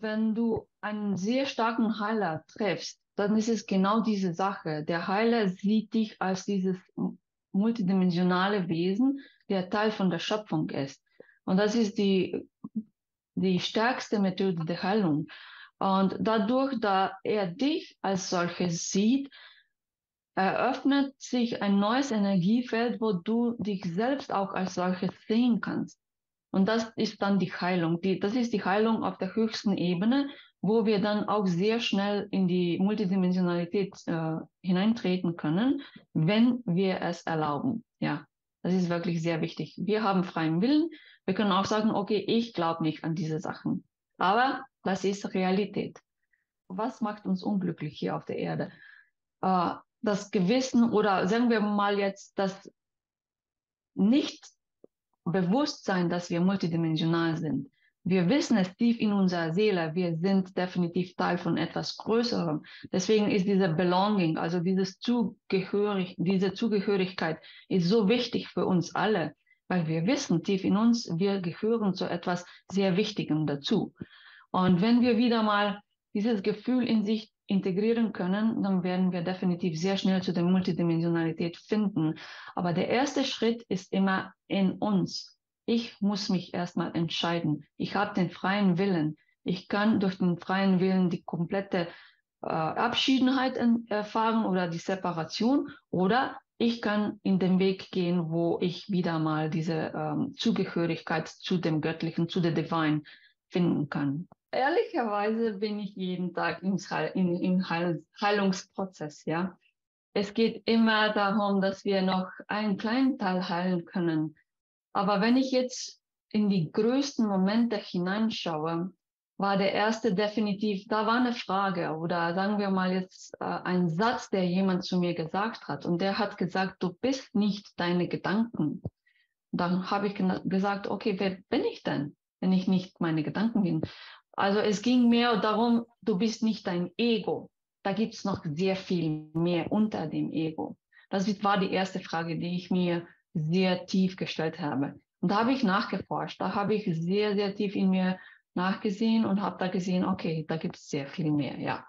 wenn du einen sehr starken Heiler triffst, dann ist es genau diese Sache. Der Heiler sieht dich als dieses multidimensionale Wesen, der Teil von der Schöpfung ist. Und das ist die, die stärkste Methode der Heilung. Und dadurch, da er dich als solches sieht, eröffnet sich ein neues Energiefeld, wo du dich selbst auch als solches sehen kannst. Und das ist dann die Heilung. Die, das ist die Heilung auf der höchsten Ebene, wo wir dann auch sehr schnell in die Multidimensionalität äh, hineintreten können, wenn wir es erlauben. Ja, das ist wirklich sehr wichtig. Wir haben freien Willen. Wir können auch sagen, okay, ich glaube nicht an diese Sachen. Aber das ist Realität. Was macht uns unglücklich hier auf der Erde? Äh, das Gewissen oder sagen wir mal jetzt das nicht Bewusstsein, dass wir multidimensional sind. Wir wissen es tief in unserer Seele, wir sind definitiv Teil von etwas Größerem. Deswegen ist diese Belonging, also dieses Zugehörig, diese Zugehörigkeit ist so wichtig für uns alle, weil wir wissen tief in uns, wir gehören zu etwas sehr Wichtigem dazu. Und wenn wir wieder mal dieses Gefühl in sich integrieren können, dann werden wir definitiv sehr schnell zu der Multidimensionalität finden. Aber der erste Schritt ist immer in uns. Ich muss mich erstmal entscheiden. Ich habe den freien Willen. Ich kann durch den freien Willen die komplette äh, Abschiedenheit erfahren oder die Separation oder ich kann in den Weg gehen, wo ich wieder mal diese ähm, Zugehörigkeit zu dem Göttlichen, zu der Divine finden kann. Ehrlicherweise bin ich jeden Tag im, in, im Heil, Heilungsprozess, ja. Es geht immer darum, dass wir noch einen kleinen Teil heilen können. Aber wenn ich jetzt in die größten Momente hineinschaue, war der erste definitiv, da war eine Frage oder sagen wir mal jetzt äh, ein Satz, der jemand zu mir gesagt hat. Und der hat gesagt, du bist nicht deine Gedanken. Dann habe ich gesagt, okay, wer bin ich denn, wenn ich nicht meine Gedanken bin? Also es ging mehr darum, du bist nicht dein Ego. Da gibt es noch sehr viel mehr unter dem Ego. Das war die erste Frage, die ich mir sehr tief gestellt habe. Und da habe ich nachgeforscht. Da habe ich sehr, sehr tief in mir nachgesehen und habe da gesehen, okay, da gibt es sehr viel mehr, ja.